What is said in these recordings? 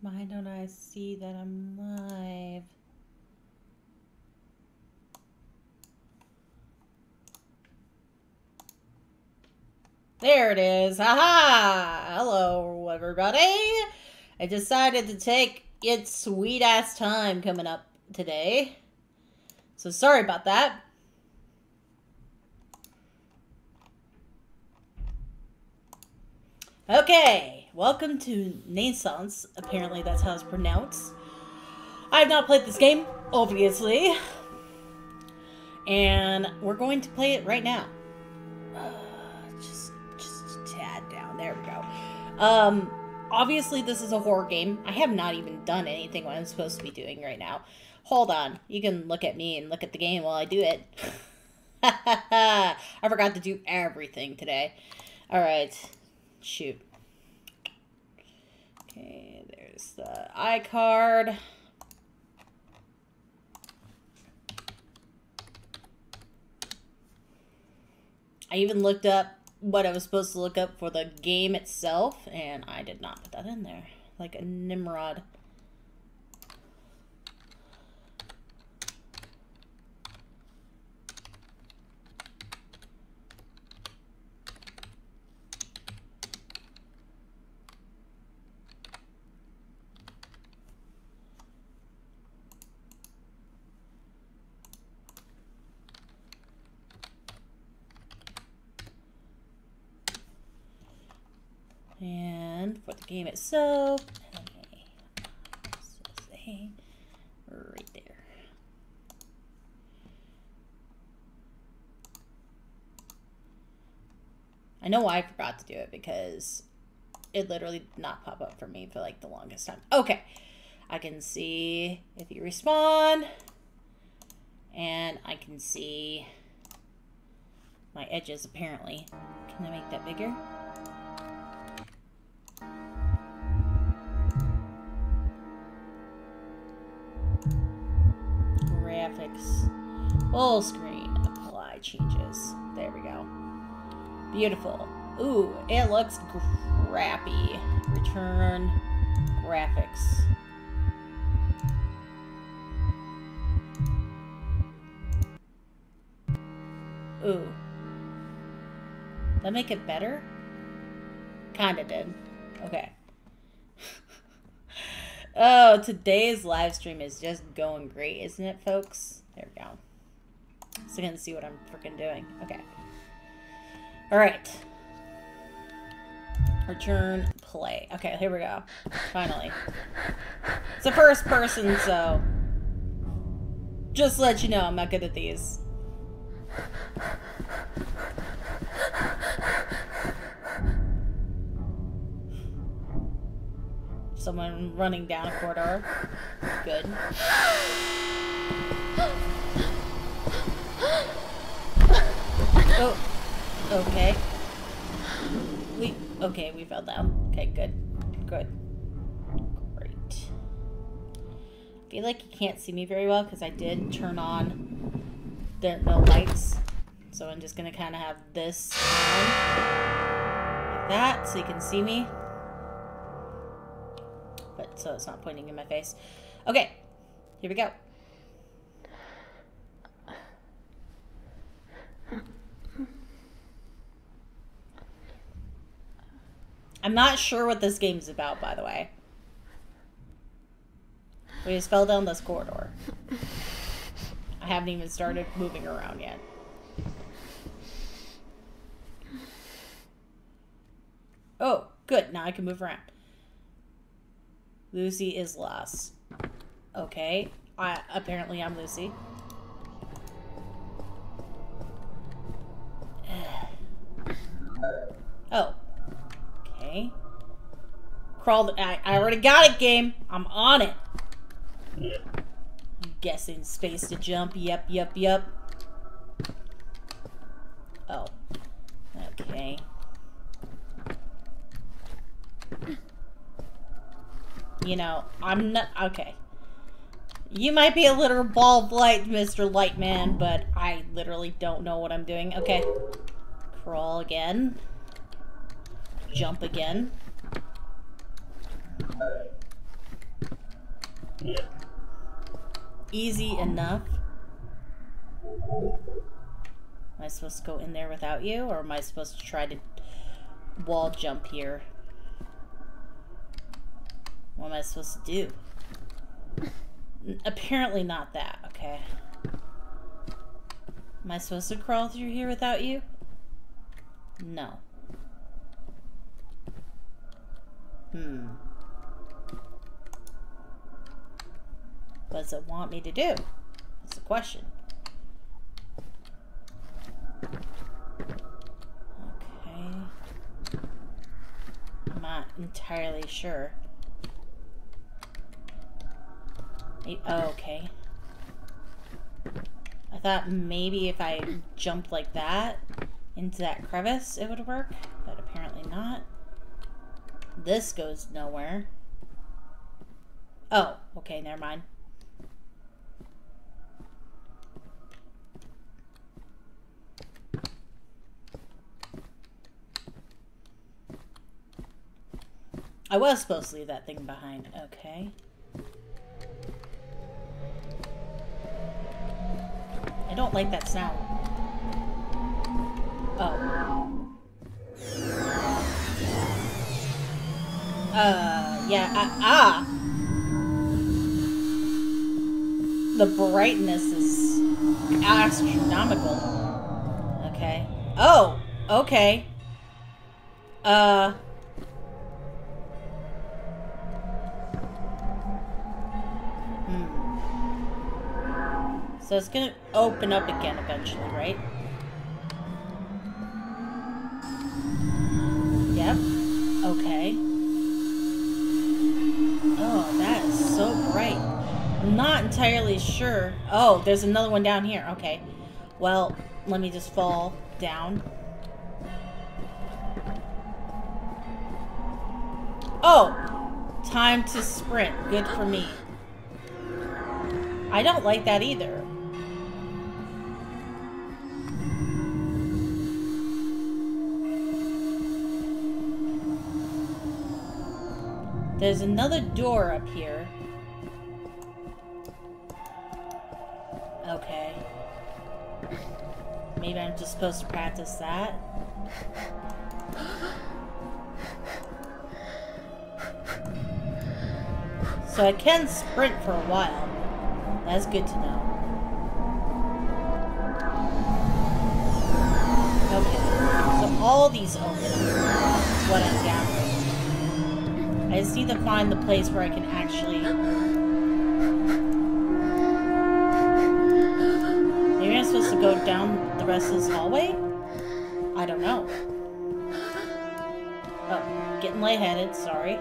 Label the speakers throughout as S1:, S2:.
S1: Why don't I see that I'm live? There it is. Haha! Hello, everybody. I decided to take its sweet ass time coming up today. So sorry about that. Okay, welcome to NaissanceE. Apparently that's how it's pronounced. I have not played this game, obviously. And we're going to play it right now. Uh, just, just a tad down. There we go. Um, obviously this is a horror game. I have not even done anything what I'm supposed to be doing right now. Hold on. You can look at me and look at the game while I do it. I forgot to do everything today. Alright. Shoot. Okay, there's the iCard. I even looked up what I was supposed to look up for the game itself, and I did not put that in there. Like a Nimrod. For the game itself, right there. I know why I forgot to do it because it literally did not pop up for me for like the longest time. Okay, I can see if you respawn, and I can see my edges apparently. Can I make that bigger? Full screen. Apply changes. There we go. Beautiful. Ooh, it looks crappy. Return graphics. Ooh. That make it better? Kinda did. Okay. Oh, today's live stream is just going great, isn't it, folks? There we go. So you can see what I'm freaking doing. Okay. All right. Return play. Okay, here we go. Finally. It's a first person, so just let you know I'm not good at these. someone running down a corridor. Good. Oh, okay. We, okay, we fell down. Okay, good. Good. Great. I feel like you can't see me very well because I did turn on the no lights. So I'm just going to kind of have this on like that so you can see me but so it's not pointing in my face. Okay, here we go. I'm not sure what this game's about, by the way. We just fell down this corridor. I haven't even started moving around yet. Oh, good. Now I can move around. Lucy is lost. Okay. I, apparently I'm Lucy. oh. Okay. Crawled. I, I already got it, game. I'm on it. I'm guessing space to jump. Yep, yep, yep. Oh. Okay. you know, I'm not okay. You might be a little ball of light, Mr. Lightman, but I literally don't know what I'm doing. Okay. Crawl again. Jump again. Easy enough. Am I supposed to go in there without you, or am I supposed to try to wall jump here? What am I supposed to do? Apparently not that, okay. Am I supposed to crawl through here without you? No. Hmm. What does it want me to do? That's the question. Okay. I'm not entirely sure. Oh, okay. I thought maybe if I jumped like that into that crevice, it would work, but apparently not. This goes nowhere. Oh, okay, never mind. I was supposed to leave that thing behind. Okay. I don't like that sound. Oh. Uh, yeah, uh, ah! The brightness is astronomical. Okay. Oh, okay. Uh... So it's gonna open up again eventually, right? Not entirely sure. Oh, there's another one down here. Okay. Well, let me just fall down. Oh! Time to sprint. Good for me. I don't like that either. There's another door up here. Maybe I'm just supposed to practice that. So I can sprint for a while. That's good to know. Okay. So all these open up. what I'm gathering. I just need to find the place where I can actually... supposed to go down the rest of this hallway? I don't know. Oh, getting lightheaded, sorry.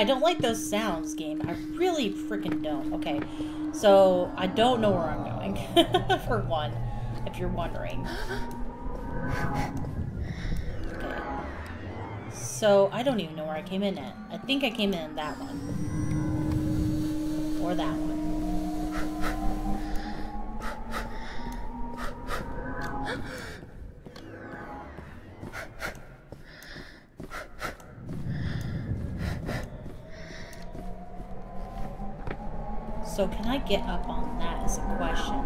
S1: I don't like those sounds, game. I really freaking don't. Okay, so I don't know where I'm going, for one, if you're wondering. Okay. So, I don't even know where I came in at. I think I came in that one. Or that one. So can I get up on that is a question.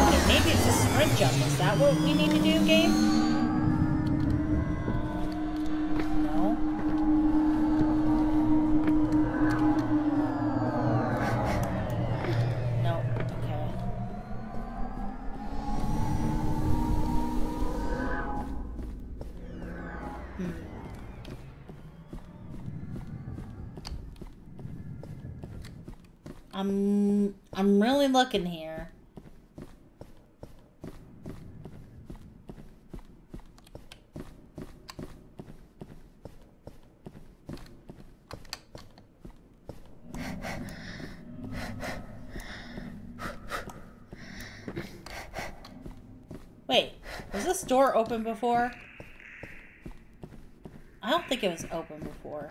S1: Okay, maybe it's a sprint jump. Is that what we need to do, game? Really looking here. Wait, was this door open before? I don't think it was open before.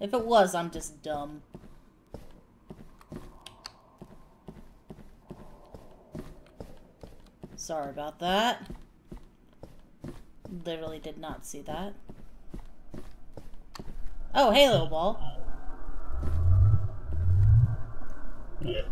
S1: If it was, I'm just dumb. Sorry about that. Literally did not see that. Oh, hey, little ball. Yeah.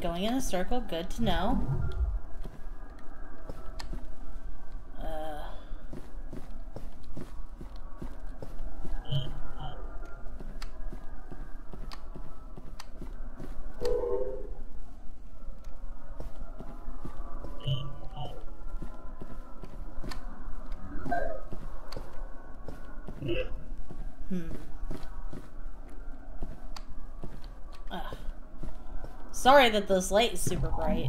S1: Going in a circle. Good to know. Uh... Hmm. Ugh. Sorry that this light is super bright.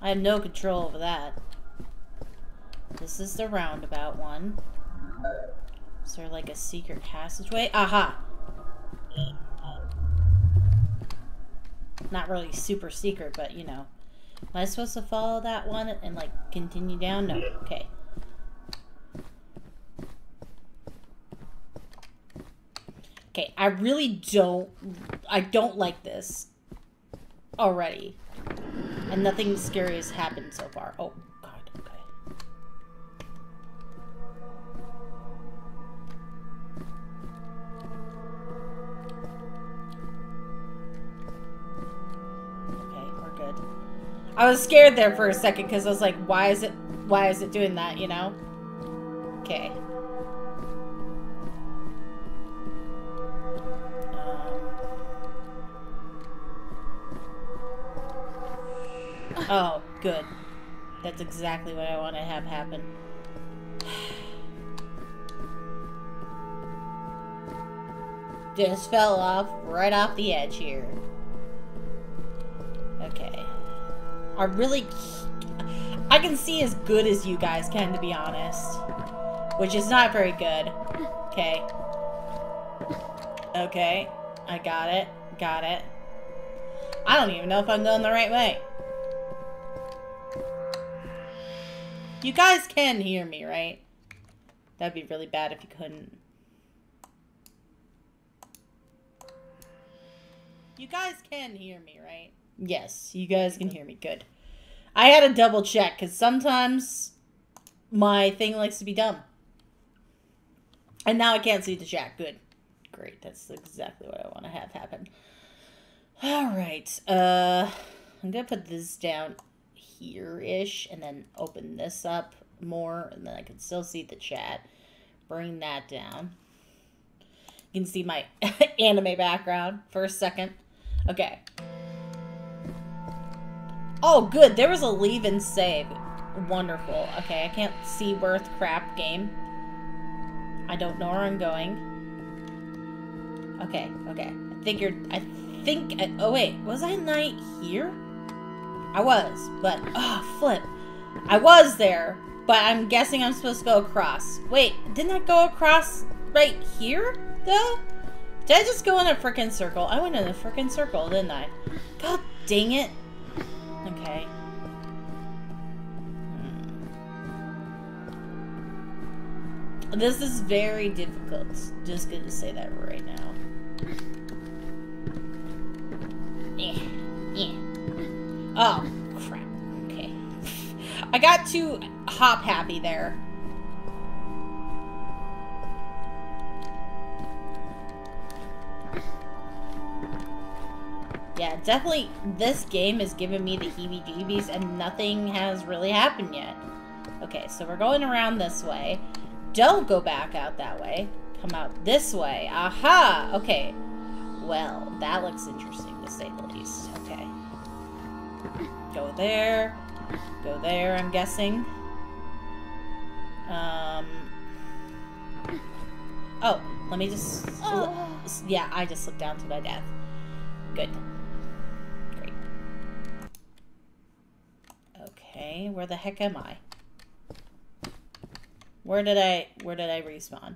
S1: I have no control over that. This is the roundabout one. Is there like a secret passageway? Aha! Not really super secret, but you know. Am I supposed to follow that one and like continue down? No. Okay. Okay, I really don't I don't like this already. And nothing scary has happened so far. Oh god, okay. Okay, we're good. I was scared there for a second because I was like, why is it why is it doing that, you know? Okay. Oh, good. That's exactly what I want to have happen. Just fell off right off the edge here. Okay. I really... I can see as good as you guys can, to be honest. Which is not very good. Okay. Okay. I got it. Got it. I don't even know if I'm going the right way. You guys can hear me, right? That'd be really bad if you couldn't. You guys can hear me, right? Yes, you guys can hear me. Good. I had to double check because sometimes my thing likes to be dumb. And now I can't see the chat. Good. Great. That's exactly what I want to have happen. All right. Uh, I'm going to put this down here-ish and then open this up more and then I can still see the chat. Bring that down. You can see my anime background for a second. Okay. Oh, good. There was a leave and save. Wonderful. Okay, I can't see worth crap game. I don't know where I'm going. Okay, okay. I think you're... I think, I, oh wait, was I night here? I was, but, oh, flip. I was there, but I'm guessing I'm supposed to go across. Wait, didn't I go across right here, though? Did I just go in a freaking circle? I went in a freaking circle, didn't I? God dang it. Okay. Hmm. This is very difficult. Just gonna say that right now. Yeah. Yeah. Oh, crap. Okay. I got too hop happy there. Yeah, definitely this game is giving me the heebie-jeebies and nothing has really happened yet. Okay, so we're going around this way. Don't go back out that way. Come out this way. Aha! Okay. Well, that looks interesting to say the least. Go there. Go there, I'm guessing. Um... Oh, let me just... Oh. Yeah, I just slipped down to my death. Good. Great. Okay, where the heck am I? Where did I, where did I respawn?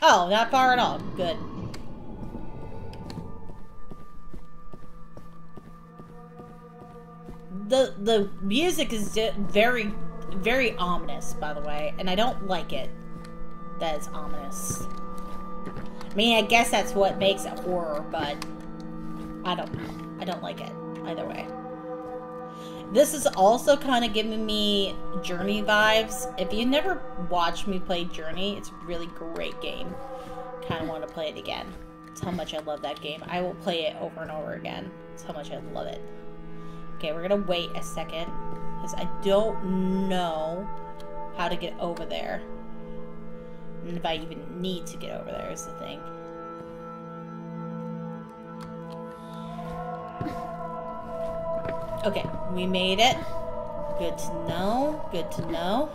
S1: Oh, not far at all. Good. The, the music is very, very ominous, by the way, and I don't like it. That is ominous. I mean, I guess that's what makes it horror, but I don't know. I don't like it either way. This is also kind of giving me Journey vibes. If you never watched me play Journey, it's a really great game. Kind of want to play it again. It's how much I love that game. I will play it over and over again. It's how much I love it. Okay, we're to wait a second. Because I don't know how to get over there. And if I even need to get over there is the thing. Okay, we made it. Good to know. Good to know.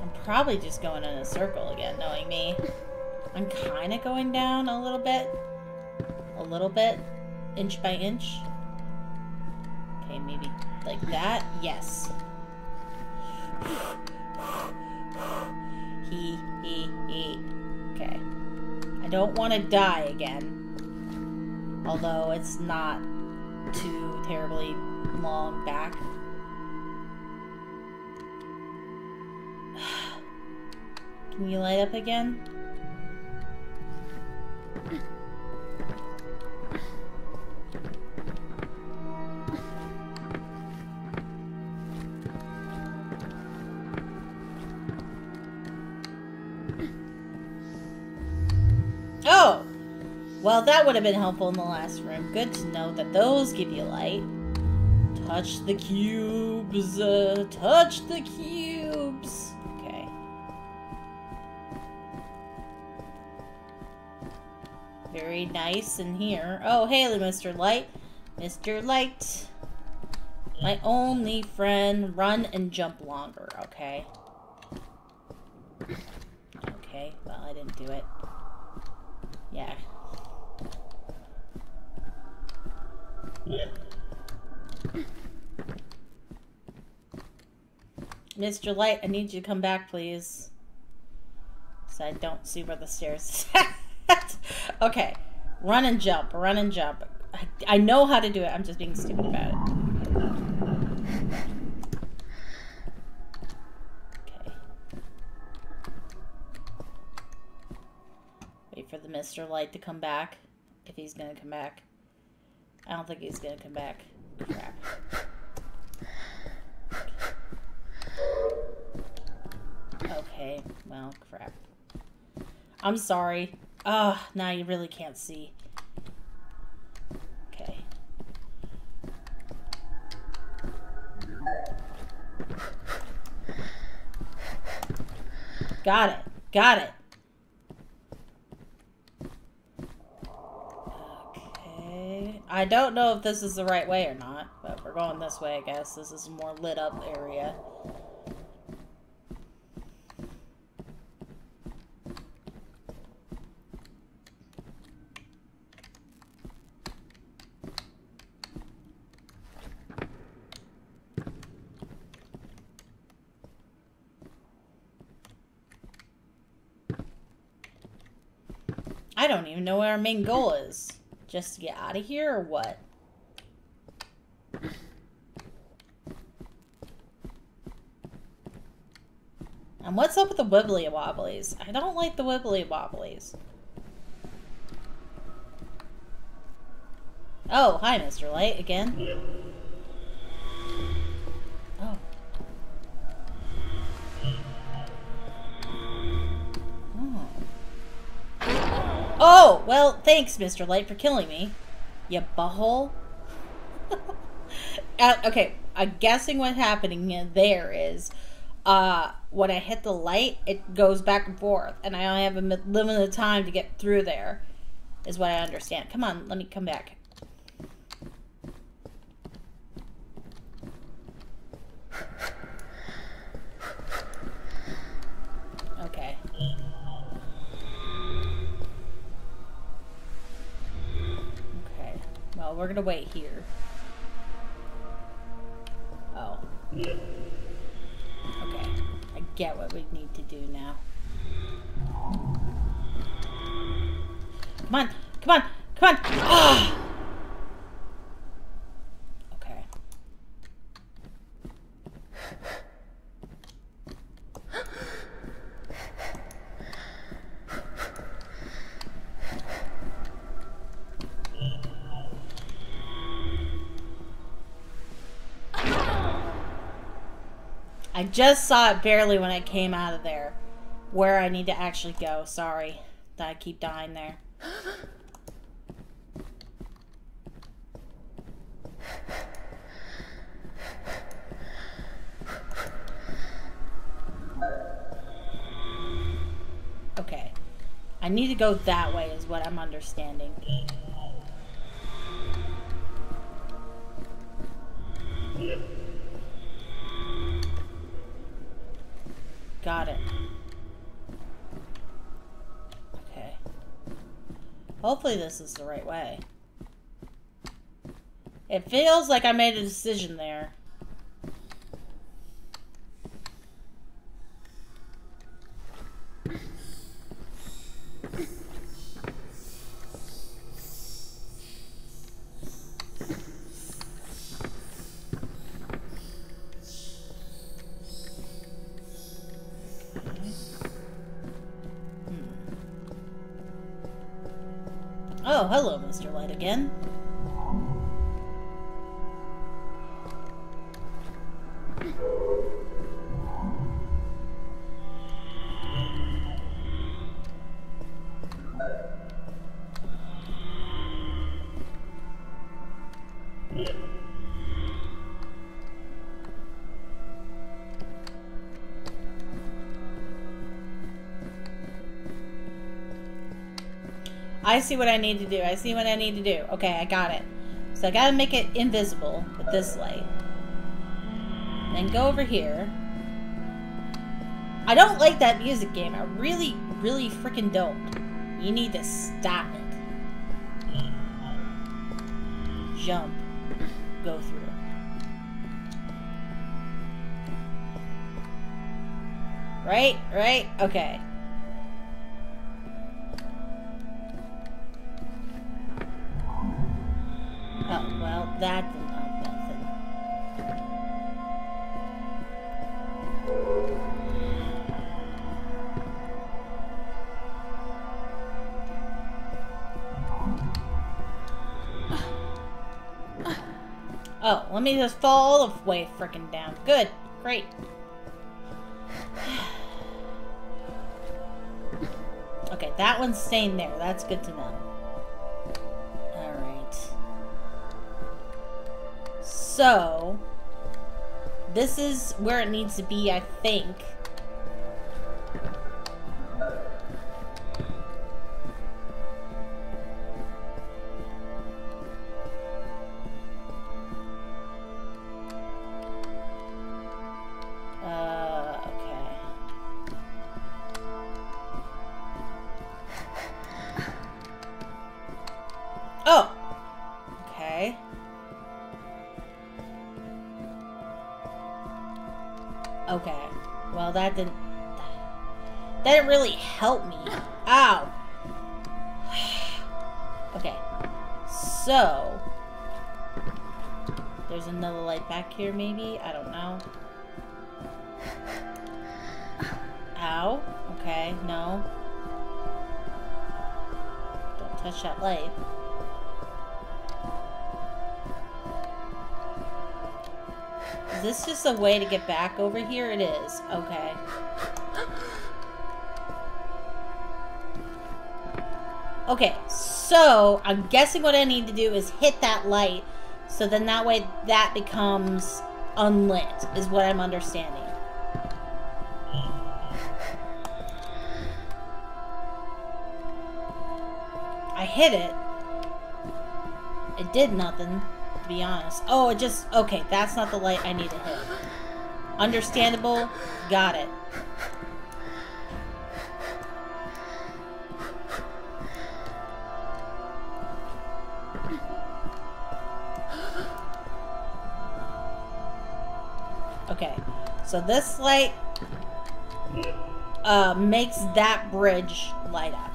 S1: I'm probably just going in a circle again, knowing me. I'm kind of going down a little bit. A little bit. Inch by inch. Okay, maybe like that. Yes. he, he, he. Okay. I don't want to die again. Although it's not too terribly long back. Can you light up again? Would have been helpful in the last room. Good to know that those give you light. Touch the cubes. Uh, touch the cubes. Okay. Very nice in here. Oh, hey, Mr. Light. Mr. Light. My only friend. Run and jump longer, okay? Okay, well, I didn't do it. Yeah. Mr. Light, I need you to come back, please. So I don't see where the stairs is okay. Run and jump. Run and jump. I, know how to do it. I'm just being stupid about it. Okay. Wait for the Mr. Light to come back. If he's going to come back. I don't think he's going to come back. Crap. Okay, well, crap. I'm sorry. Ugh, now you really can't see. Okay. Got it. Got it. I don't know if this is the right way or not, but we're going this way, I guess. This is a more lit up area. I don't even know where our main goal is. Just to get out of here or what? And what's up with the wibbly wobblies? I don't like the wibbly wobblies. Oh, hi, Mr. Light, again. Well, thanks, Mr. Light, for killing me. You butthole. uh, okay, I'm guessing what's happening there is uh, when I hit the light, it goes back and forth, and I only have a limited time to get through there, is what I understand. Come on, let me come back. Wait here. I just saw it barely when I came out of there. Where I need to actually go. Sorry that I keep dying there. Okay. I need to go that way is what I'm understanding. Got it. Okay. Hopefully this is the right way. It feels like I made a decision there. Again. I see what I need to do. I see what I need to do. Okay, I got it. So I gotta make it invisible with this light. Then go over here. I don't like that music game. I really, really freaking don't. You need to stop it. Jump. Go through. Right? Right? Okay. Well, that didn't help nothing. Oh, let me just fall all the way freaking down. Good. Great. Okay, that one's staying there. That's good to know. So, this is where it needs to be, I think. Way to get back over here? It is. Okay. Okay, so I'm guessing what I need to do is hit that light so then that way that becomes unlit is what I'm understanding. I hit it. It did nothing, to be honest. Oh, it just... Okay, that's not the light I need to hit. Understandable. Got it. Okay, so this light uh, makes that bridge light up.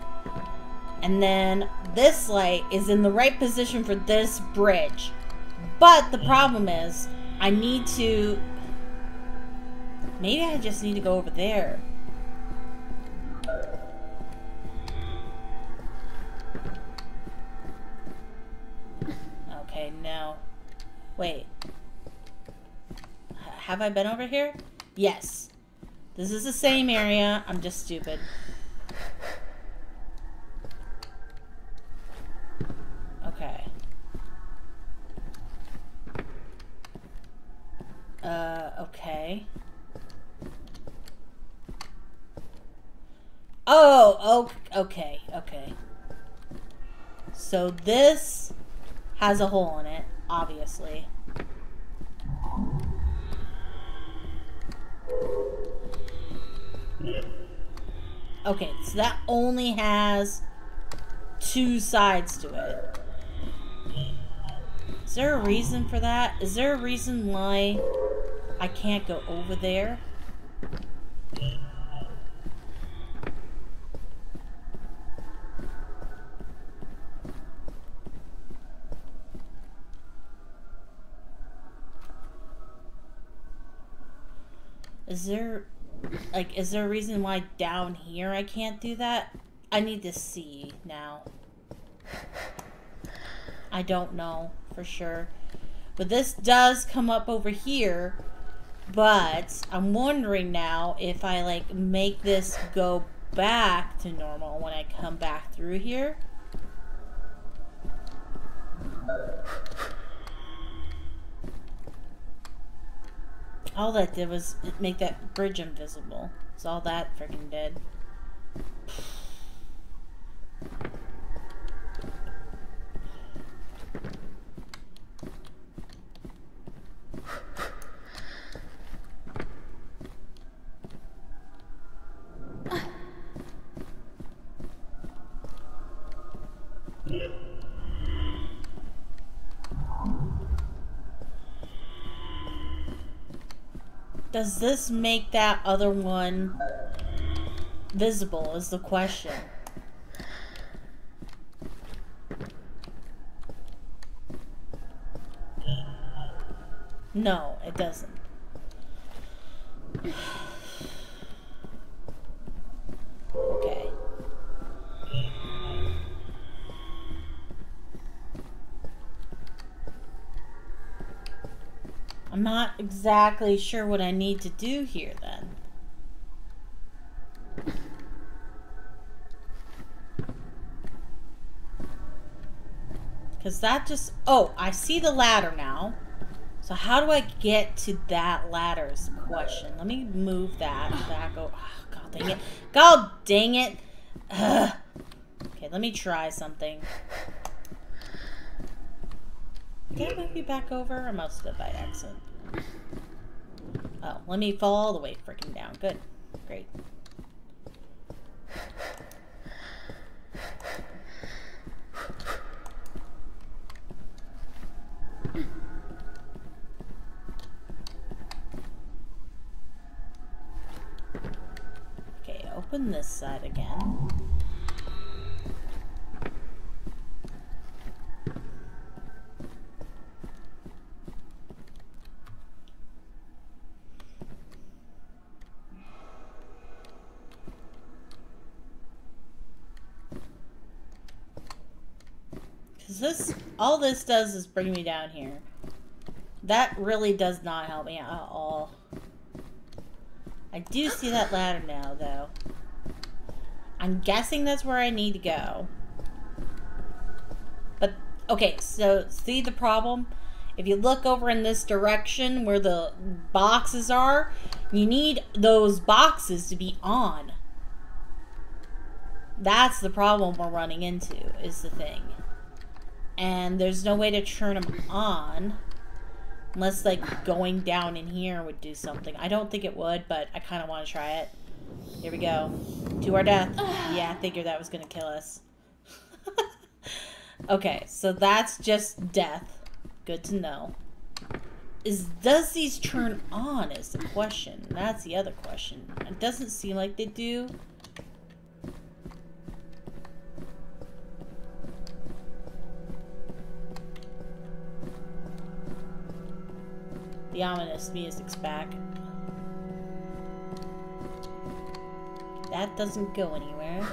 S1: And then this light is in the right position for this bridge. But the problem is, I need to... Maybe I just need to go over there. Okay, no. Wait. Have I been over here? Yes. This is the same area. I'm just stupid. Okay. Uh, okay. Oh, okay, okay. So this has a hole in it, obviously. Okay, so that only has two sides to it. Is there a reason for that? Is there a reason why I can't go over there? Is there, like, is there a reason why down here I can't do that? I need to see now. I don't know for sure. But this does come up over here. But I'm wondering now if I, like, make this go back to normal when I come back through here. All that did was make that bridge invisible. It's all that freaking did. Does this make that other one visible is the question. No, it doesn't. Not exactly sure what I need to do here then. Because that just... Oh, I see the ladder now. So how do I get to that ladder is the question. Let me move that back. Oh, God dang it. God dang it. Ugh. Okay, let me try something. Can I move you back over I must have by accident. Oh, let me fall all the way freaking down. Good. Great. Okay, open this side again. This, all this does is bring me down here. That really does not help me at all. I do see that ladder now, though. I'm guessing that's where I need to go. But, okay, so see the problem? If you look over in this direction where the boxes are, you need those boxes to be on. That's the problem we're running into, is the thing. And there's no way to turn them on. Unless, like, going down in here would do something. I don't think it would, but I kind of want to try it. Here we go. To our death. yeah, I figured that was going to kill us. okay, so that's just death. Good to know. Is Does these turn on is the question. That's the other question. It doesn't seem like they do. The ominous music's back. That doesn't go anywhere.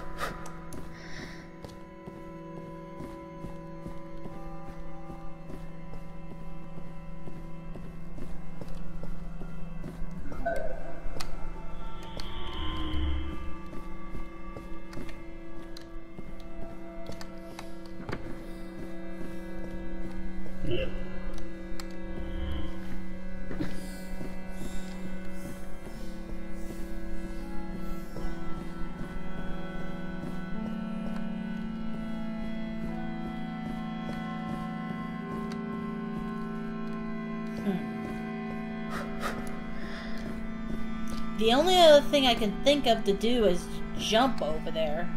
S1: The only other thing I can think of to do is jump over there.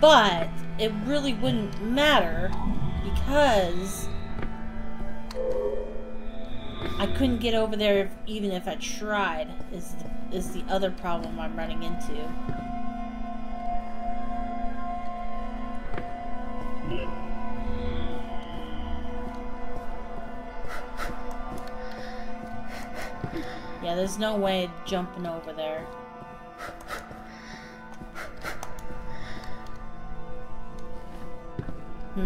S1: But it really wouldn't matter because I couldn't get over there if, even if I tried is the, is the other problem I'm running into. There's no way jumping over there. Hmm.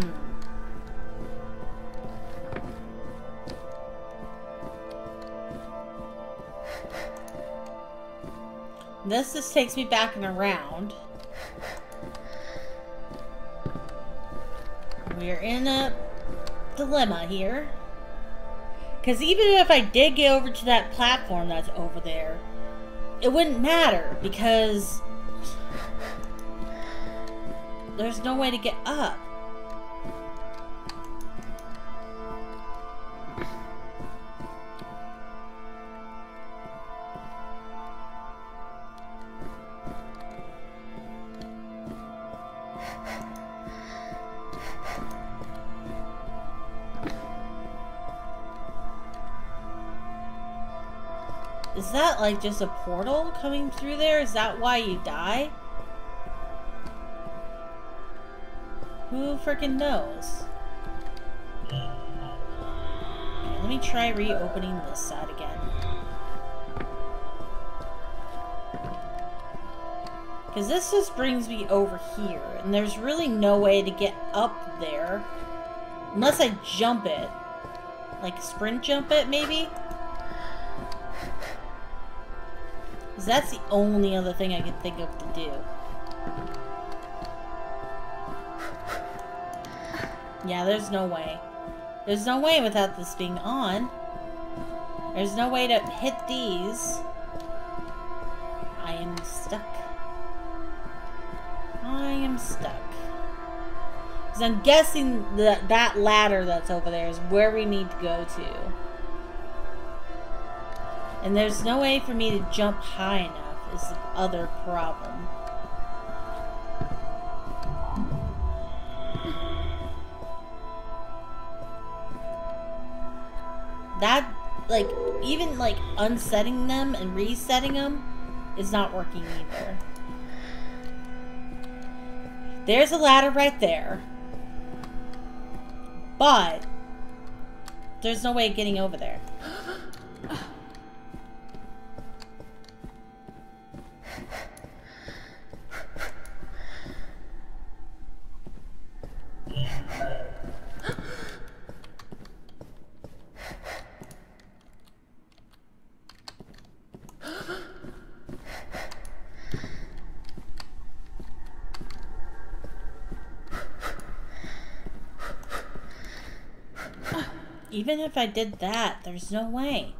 S1: This just takes me back and around. We're in a dilemma here. Because even if I did get over to that platform that's over there, it wouldn't matter because there's no way to get up. Is that like just a portal coming through there? Is that why you die? Who freaking knows? Okay, let me try reopening this side again. Because this just brings me over here, and there's really no way to get up there. Unless I jump it. Like sprint jump it, maybe? Because that's the only other thing I can think of to do. Yeah, there's no way. There's no way without this being on. There's no way to hit these. I am stuck. I am stuck. Because I'm guessing that that ladder that's over there is where we need to go to. And there's no way for me to jump high enough is the other problem. That, like, even, like, unsetting them and resetting them is not working either. There's a ladder right there. But, there's no way of getting over there. Even if I did that, there's no way.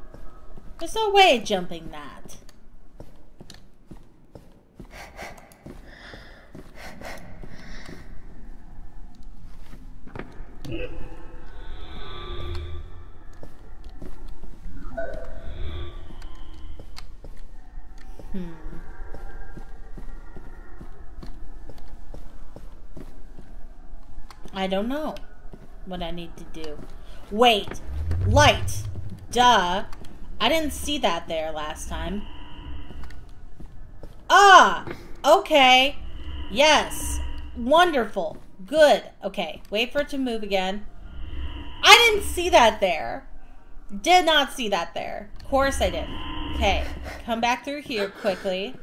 S1: There's no way of jumping that. Hmm. I don't know what I need to do. Wait. Light. Duh. I didn't see that there last time. Ah! Okay. Yes. Wonderful. Good. Okay. Wait for it to move again. I didn't see that there. Did not see that there. Of course I didn't. Okay. Come back through here quickly.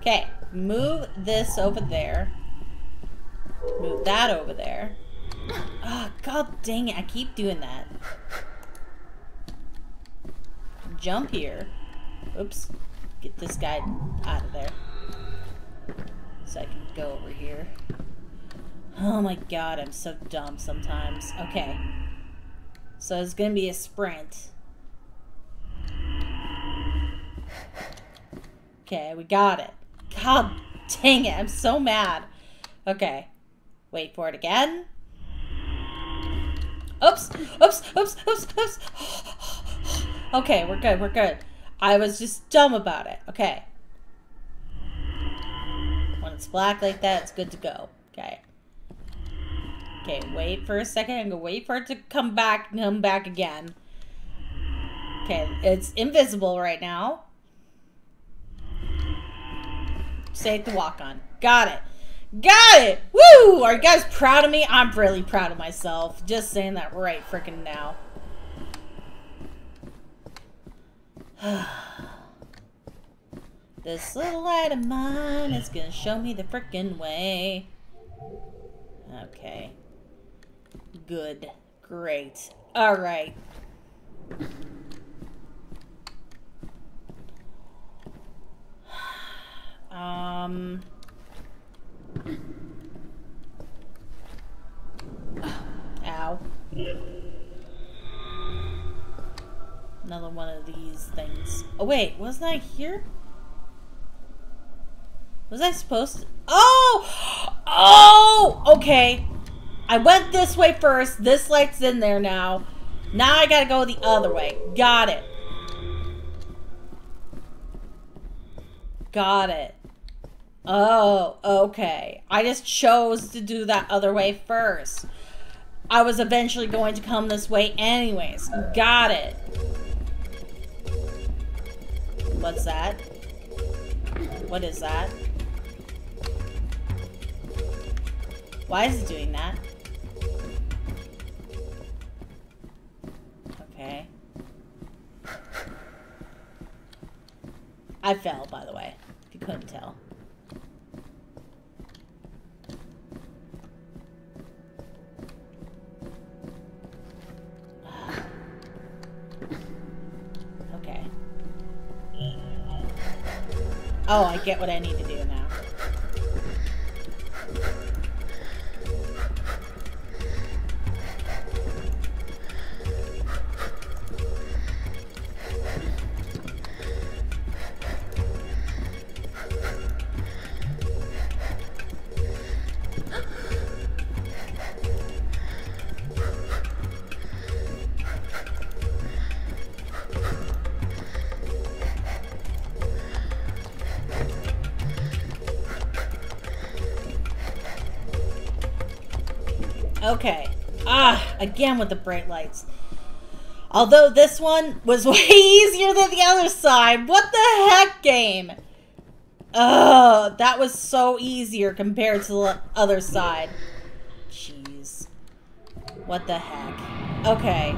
S1: Okay. Move this over there. Move that over there. Oh, god dang it. I keep doing that. Jump here. Oops. Get this guy out of there. So I can go over here. Oh my god, I'm so dumb sometimes. Okay. So it's gonna be a sprint. Okay, we got it. God dang it, I'm so mad. Okay. Wait for it again. Oops, oops, oops, oops, oops. okay, we're good, we're good. I was just dumb about it. Okay. When it's black like that, it's good to go. Okay. Okay, wait for a second. I'm gonna wait for it to come back, come back again. Okay, it's invisible right now. Safe to walk on. Got it. Got it! Woo! Are you guys proud of me? I'm really proud of myself. Just saying that right freaking now. this little light of mine is gonna show me the freaking way. Okay. Good. Great. Alright. Um... Another one of these things. Oh wait, wasn't I here? Was I supposed to? Oh! Oh! Okay. I went this way first. This light's in there now. Now I gotta go the other way. Got it. Got it. Oh, okay. I just chose to do that other way first. I was eventually going to come this way anyways. Got it. What's that? What is that? Why is it doing that? Okay. I fell, by the way, if you couldn't tell. Oh, I get what I need to do now. Okay. Ah, again with the bright lights. Although this one was way easier than the other side. What the heck, game? Oh, that was so easier compared to the other side. Jeez. What the heck? Okay.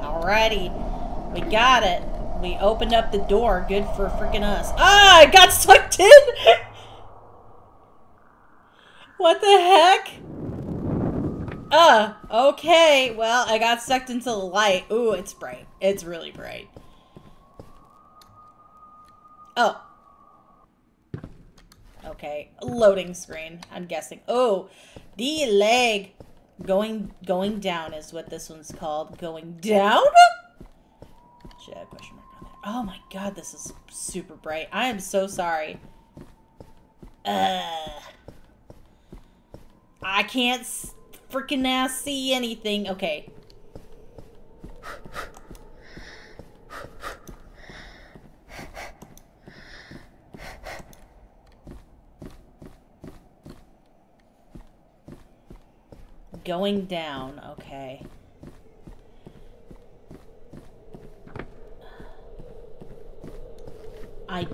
S1: Alrighty. We got it. We opened up the door. Good for freaking us. Ah, I got sucked in! What the heck? Uh, okay. Well, I got sucked into the light. Ooh, it's bright. It's really bright. Oh. Okay, loading screen. I'm guessing. Oh, the leg going going down is what this one's called. Going down. Should question mark on there? Oh my god, this is super bright. I am so sorry. Uh, I can't freaking ass see anything. Okay. Going down, okay. I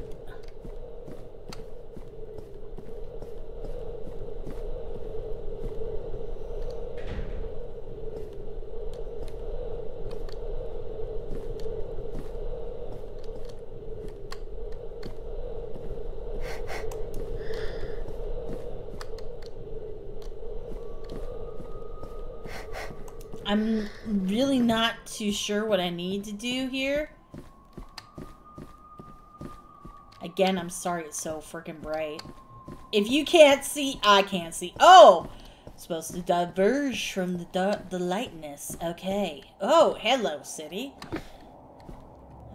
S1: I'm really not too sure what I need to do here. Again, I'm sorry it's so freaking bright. If you can't see, I can't see. Oh! Supposed to diverge from the the lightness. Okay. Oh, hello, city.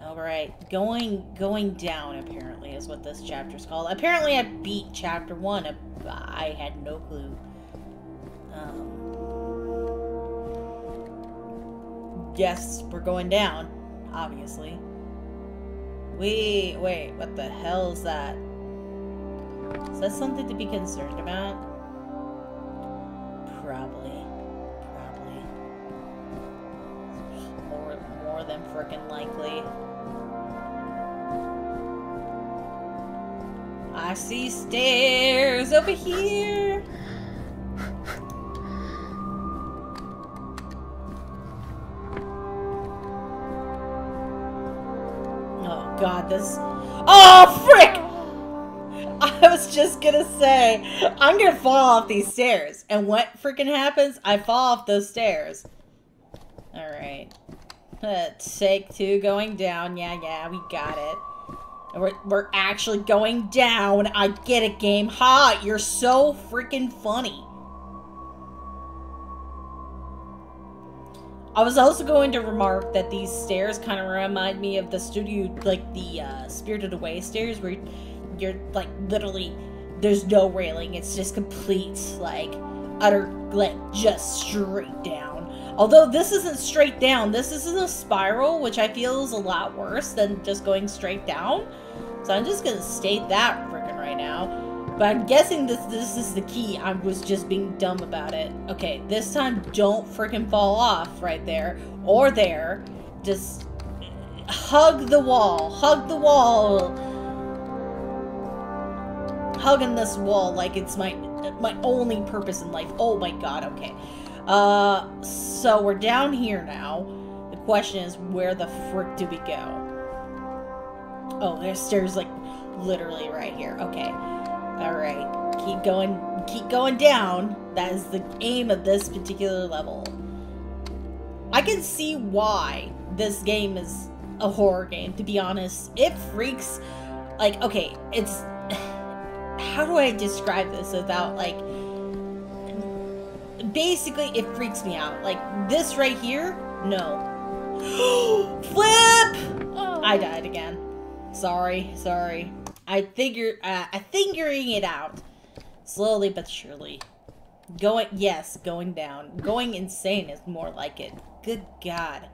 S1: Alright, going going down, apparently, is what this chapter's called. Apparently I beat chapter one. I had no clue. Yes, we're going down, obviously. Wait, wait, what the hell is that? Is that something to be concerned about? Probably. Probably. More, more than freaking likely. I see stairs over here. God, this... Oh, frick! I was just gonna say, I'm gonna fall off these stairs. And what freaking happens? I fall off those stairs. Alright. Take two going down. Yeah, yeah, we got it. We're, we're actually going down. I get it, game. Ha! You're so freaking funny. I was also going to remark that these stairs kind of remind me of the studio, like the uh, Spirited Away stairs, where you're like literally there's no railing. It's just complete, like utter, like just straight down. Although this isn't straight down, this is a spiral, which I feel is a lot worse than just going straight down. So I'm just gonna state that freaking right now. But I'm guessing this this is the key. I was just being dumb about it. Okay, this time don't freaking fall off right there or there. Just hug the wall. Hug the wall. Hugging this wall like it's my my only purpose in life. Oh my god, okay. Uh, so we're down here now. The question is, where the frick do we go? Oh, there's stairs like literally right here. Okay. Alright, keep going, keep going down. That is the aim of this particular level. I can see why this game is a horror game, to be honest. It freaks, like, okay, it's, how do I describe this without, like, basically, it freaks me out. Like, this right here, no. Flip! Oh. I died again. Sorry, sorry. I figure, uh, I figuring it out. Slowly but surely. Going, yes, going down. Going insane is more like it. Good God.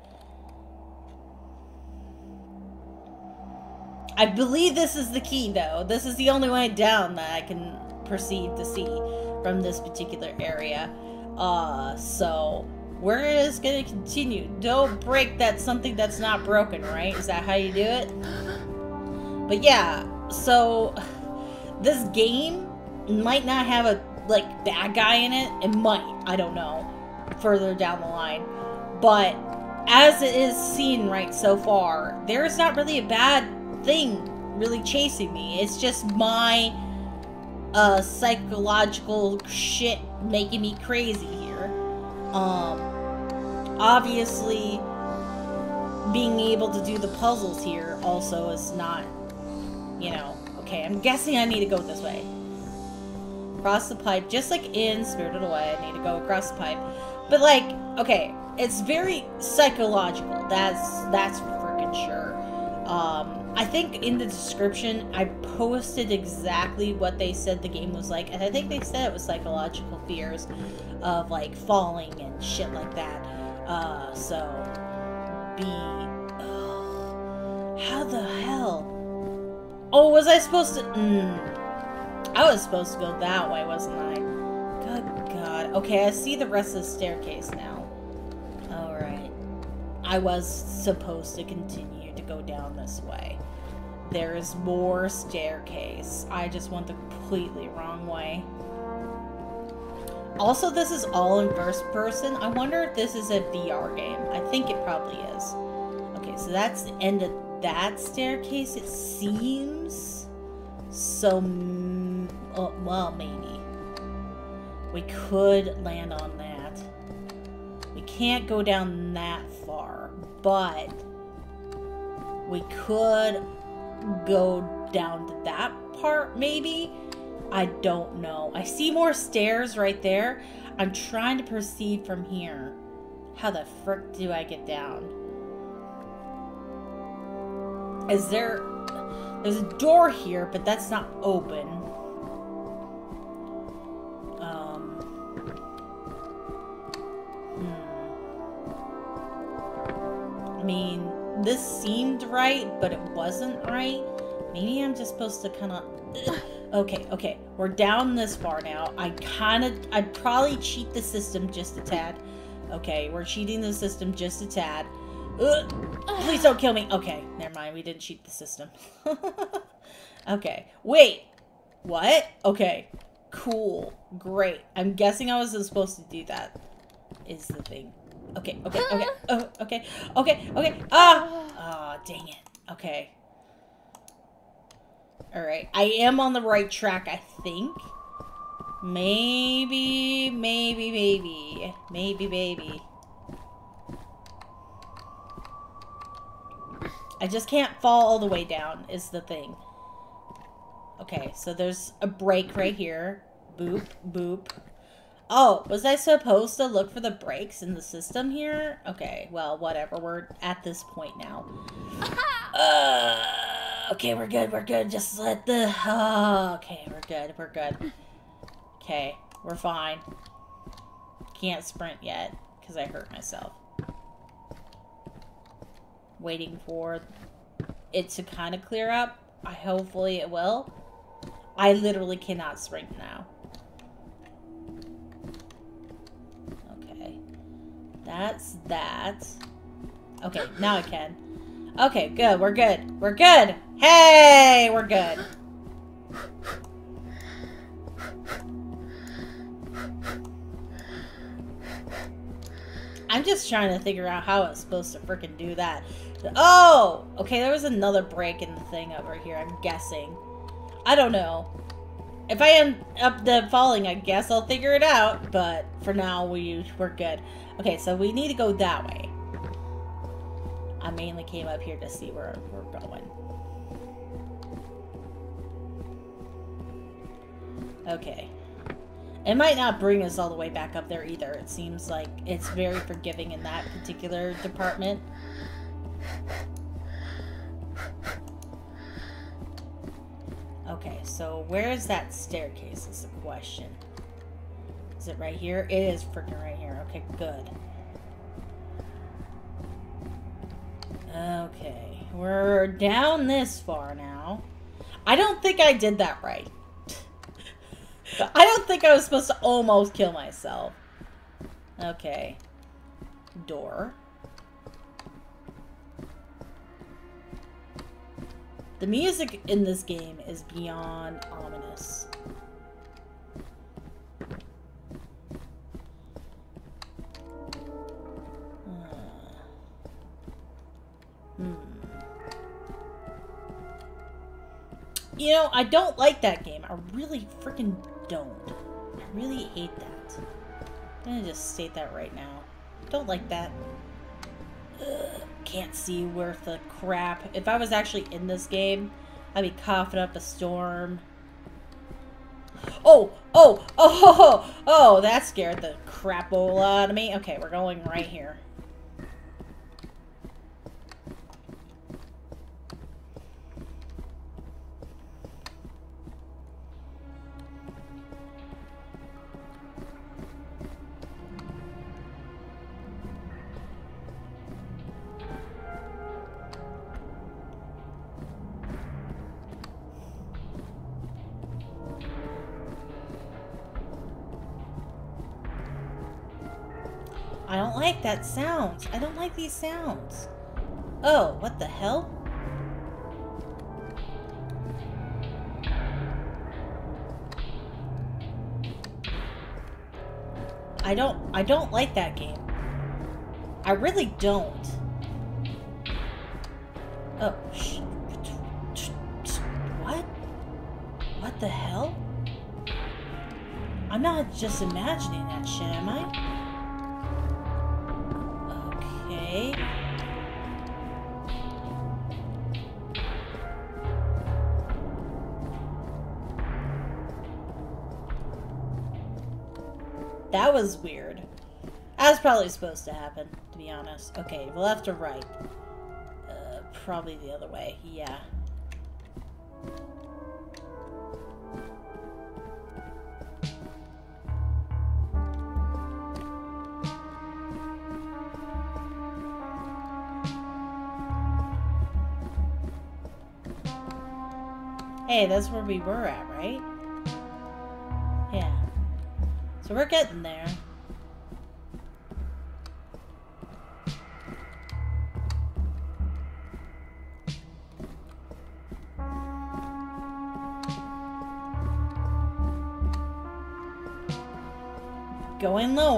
S1: I believe this is the key, though. This is the only way down that I can perceive to see from this particular area. Uh, so we're just gonna continue. Don't break that something that's not broken, right? Is that how you do it? But yeah, so this game might not have a like bad guy in it. It might. I don't know. Further down the line, but as it is seen right so far, there's not really a bad thing really chasing me. It's just my uh, psychological shit making me crazy here. Um, obviously, being able to do the puzzles here also is not you know, okay, I'm guessing I need to go this way. across the pipe, just like in Spirited Away. I need to go across the pipe. But like, okay, it's very psychological. That's that's freaking sure. Um, I think in the description I posted exactly what they said the game was like, and I think they said it was psychological fears of like falling and shit like that. Uh, so be. how the hell? Oh, was I supposed to? Mm, I was supposed to go that way, wasn't I? Good God. Okay, I see the rest of the staircase now. Alright. I was supposed to continue to go down this way. There is more staircase. I just went the completely wrong way. Also, this is all in first person. I wonder if this is a VR game. I think it probably is. Okay, so that's the end of that staircase, it seems. So, uh, well, maybe. We could land on that. We can't go down that far, but we could go down to that part, maybe? I don't know. I see more stairs right there. I'm trying to perceive from here. How the frick do I get down? Is there... There's a door here, but that's not open. Um... Hmm. I mean, this seemed right, but it wasn't right. Maybe I'm just supposed to kind of... Okay, okay. We're down this far now. I kind of... I'd probably cheat the system just a tad. Okay, we're cheating the system just a tad. Ugh, please don't kill me. Okay, never mind. We didn't cheat the system. okay. Wait. What? Okay. Cool. Great. I'm guessing I wasn't supposed to do that. Is the thing. Okay, okay, okay. Oh, okay, okay, okay. Ah! Oh, dang it. Okay. Alright. I am on the right track, I think. Maybe, maybe, maybe. Maybe, maybe. I just can't fall all the way down, is the thing. Okay, so there's a break right here. Boop, boop. Oh, was I supposed to look for the breaks in the system here? Okay, well, whatever. We're at this point now. Uh, okay, we're good, we're good. Just let the... Oh, okay, we're good, we're good. Okay, we're fine. Can't sprint yet, because I hurt myself waiting for it to kind of clear up. I hopefully it will. I literally cannot sprint now. Okay. That's that. Okay, now I can. Okay, good. We're good. We're good. Hey, we're good. I'm just trying to figure out how it's supposed to freaking do that. Oh! Okay, there was another break in the thing over here, I'm guessing. I don't know. If I end up the falling, I guess I'll figure it out. But for now, we, we're good. Okay, so we need to go that way. I mainly came up here to see where we're going. Okay. It might not bring us all the way back up there either. It seems like it's very forgiving in that particular department. Okay, so where is that staircase is the question. Is it right here? It is freaking right here. Okay, good. Okay, we're down this far now. I don't think I did that right. I don't think I was supposed to almost kill myself. Okay. Door. The music in this game is beyond ominous. Hmm. You know, I don't like that game. I really freaking don't. I really hate that. I'm gonna just state that right now. Don't like that. Can't see worth a crap. If I was actually in this game, I'd be coughing up a storm. Oh, Oh, oh, oh, oh, that scared the crapola out of me. Okay, we're going right here. Like that sounds. I don't like these sounds. Oh, what the hell? I don't I don't like that game. I really don't. Oh, what? What the hell? I'm not just imagining that shit, am I? Okay. That was weird. That was probably supposed to happen, to be honest. Okay, left or right? Uh, probably the other way, yeah. Hey, that's where we were at, right? Yeah. So we're getting there. Going lower.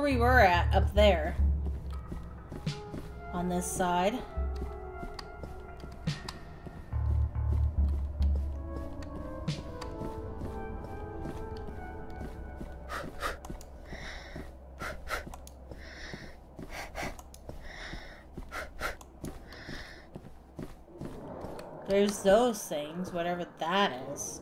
S1: Where we were at, up there. On this side. There's those things, whatever that is.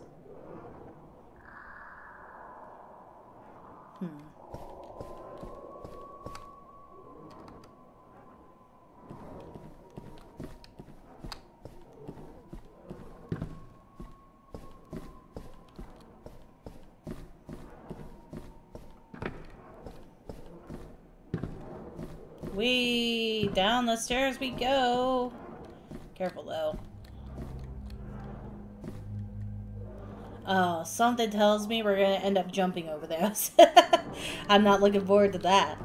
S1: We down the stairs we go. Careful though. Oh, something tells me we're gonna end up jumping over those. I'm not looking forward to that.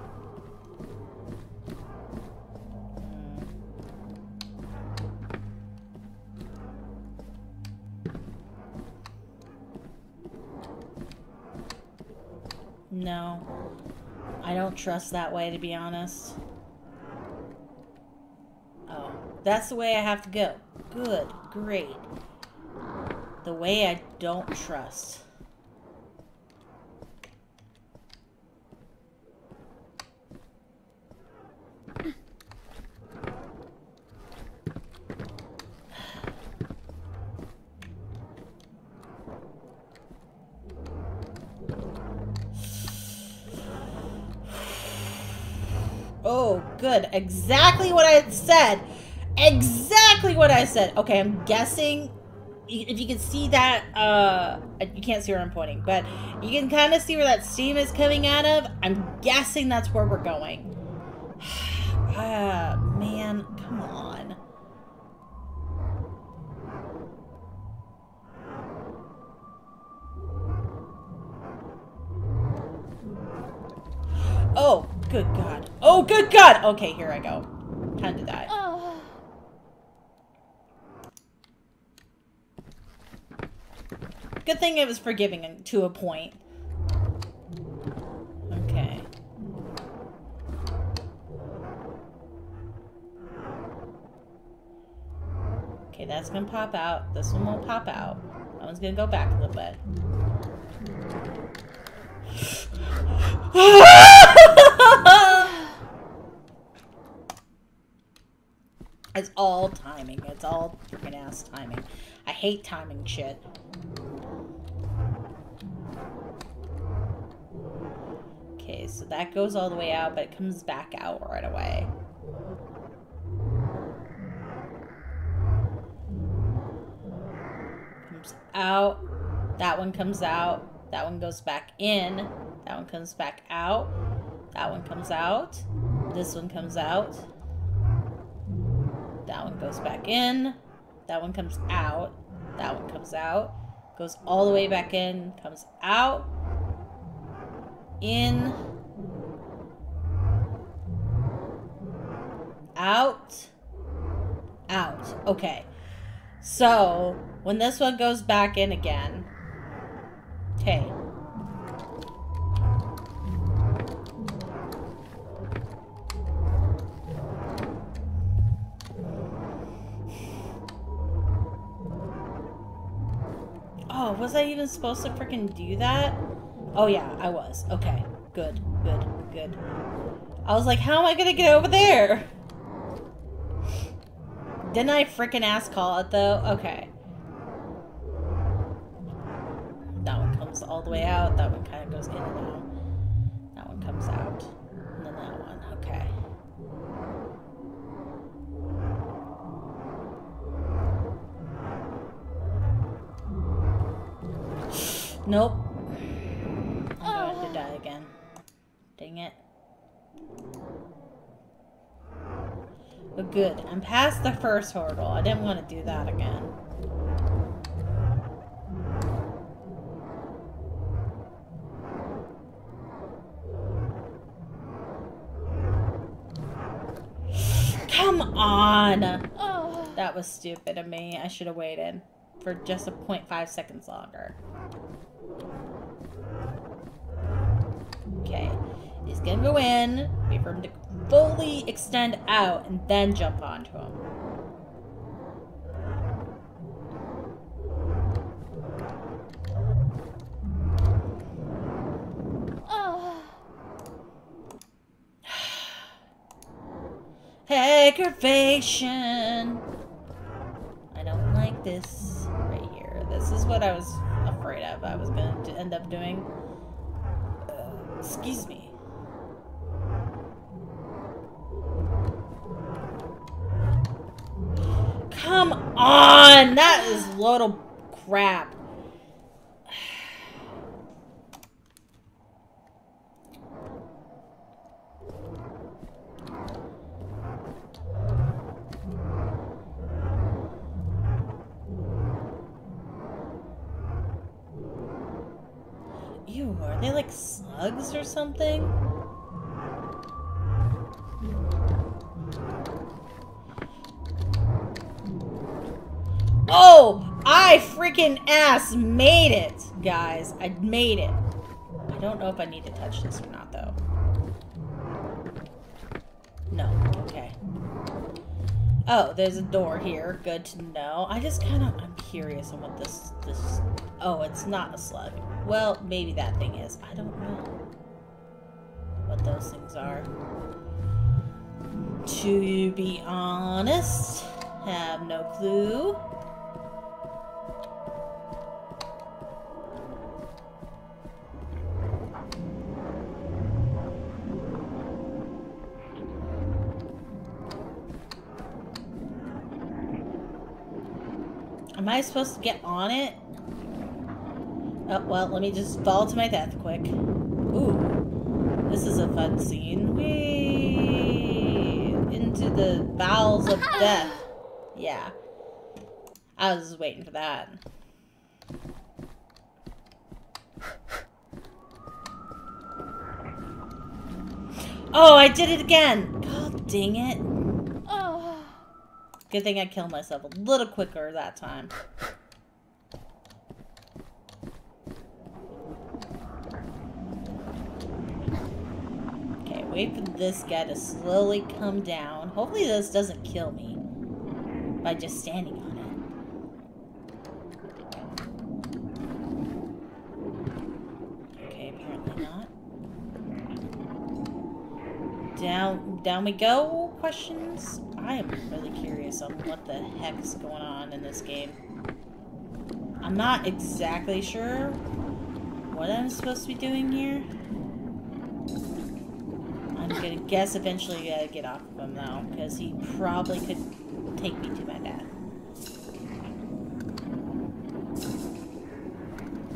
S1: No. I don't trust that way, to be honest. That's the way I have to go. Good. Great. The way I don't trust. Oh, good. Exactly what I had said. Exactly what I said. Okay, I'm guessing if you can see that, uh, you can't see where I'm pointing, but you can kind of see where that steam is coming out of. I'm guessing that's where we're going. ah, man, come on. Oh, good God. Oh, good God. Okay, here I go. Time to die. Good thing it was forgiving to a point. Okay. Okay, that's gonna pop out. This one won't pop out. That one's gonna go back a little bit. It's all timing. It's all freaking ass timing. I hate timing shit. So that goes all the way out, but it comes back out right away. Comes out. That one comes out. That one goes back in. That one comes back out. That one comes out. This one comes out. That one goes back in. That one comes out. That one comes out. Goes all the way back in. Comes out. In. Out. Out. Okay. So, when this one goes back in again. Okay. Oh, was I even supposed to freaking do that? Oh yeah, I was. Okay. Good, good, good. I was like, how am I gonna get over there? Didn't I freaking ass call it though? Okay. That one comes all the way out. That one kind of goes in and out. That one comes out. And then that one. Okay. Nope. I'm going to die again. Dang it. But good. I'm past the first hurdle. I didn't want to do that again. Come on! Oh. That was stupid of me. I should have waited for just a 0.5 seconds longer. Okay. He's gonna go in, wait for him to fully extend out, and then jump onto him. Aggravation. I don't like this right here. This is what I was afraid of. I was going to end up doing. Uh, excuse me. Come on! That is load of crap. Ew, are they like slugs or something? Oh, I freaking ass made it, guys. I made it. I don't know if I need to touch this or not, though. No, okay. Oh, there's a door here. Good to know. I just kind of, I'm curious on what this, this, oh, it's not a slug. Well, maybe that thing is. I don't know what those things are. To be honest, have no clue. Am I supposed to get on it? Oh, well, let me just fall to my death quick. Ooh, this is a fun scene. Whee! Into the bowels of death. Yeah. I was waiting for that. Oh, I did it again! God dang it. Good thing I killed myself a little quicker that time. Okay, wait for this guy to slowly come down. Hopefully this doesn't kill me by just standing on it. Okay, apparently not. Down, down we go? Questions? I am really curious on what the heck is going on in this game. I'm not exactly sure what I'm supposed to be doing here. I'm gonna guess eventually I gotta get off of him though, because he probably could take me to my dad.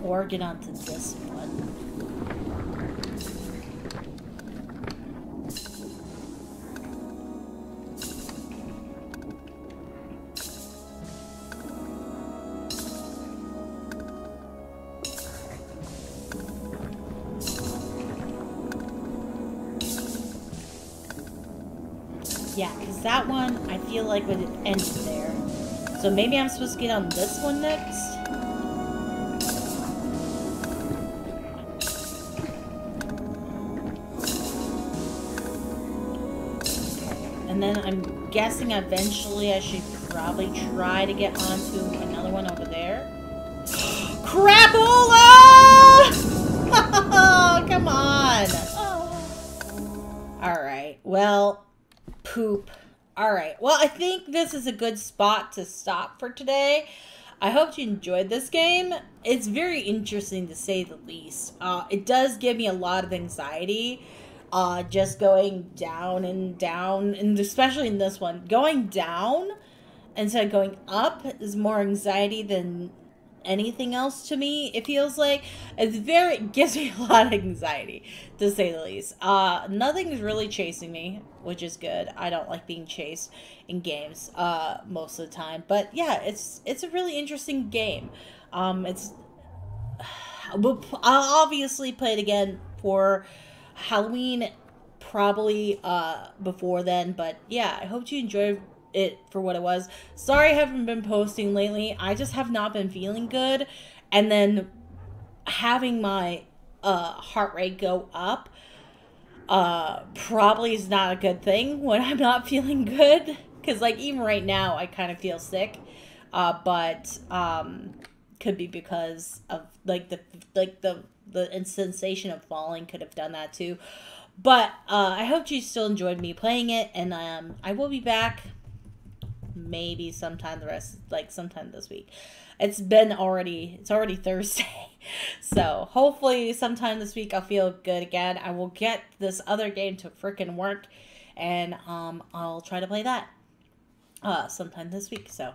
S1: Or get onto this one. Feel like would end there. So maybe I'm supposed to get on this one next? And then I'm guessing eventually I should probably try to get onto another one over there. Crapola! Come on! Oh. Alright, well, poop. Alright, well, I think this is a good spot to stop for today. I hope you enjoyed this game. It's very interesting to say the least. Uh, it does give me a lot of anxiety uh, just going down and down, and especially in this one, going down instead of going up is more anxiety than anything else to me. It feels like it's very it gives me a lot of anxiety to say the least. Uh, nothing is really chasing me, which is good. I don't like being chased in games uh, most of the time, but yeah, it's it's a really interesting game. Um, it's I'll obviously play it again for Halloween probably uh before then. But yeah i hope you enjoyed it for what it was. Sorry i haven't been posting lately. I just have not been feeling good. And then having my uh heart rate go up uh probably is not a good thing when i'm not feeling good because like even right now i kind of feel sick uh but um could be because of like the like the the sensation of falling could have done that too. But uh, I hope you still enjoyed me playing it, and um, I will be back maybe sometime the rest, like sometime this week. It's been already, it's already Thursday. So hopefully sometime this week I'll feel good again. I will get this other game to freaking work, and um, I'll try to play that uh, sometime this week. So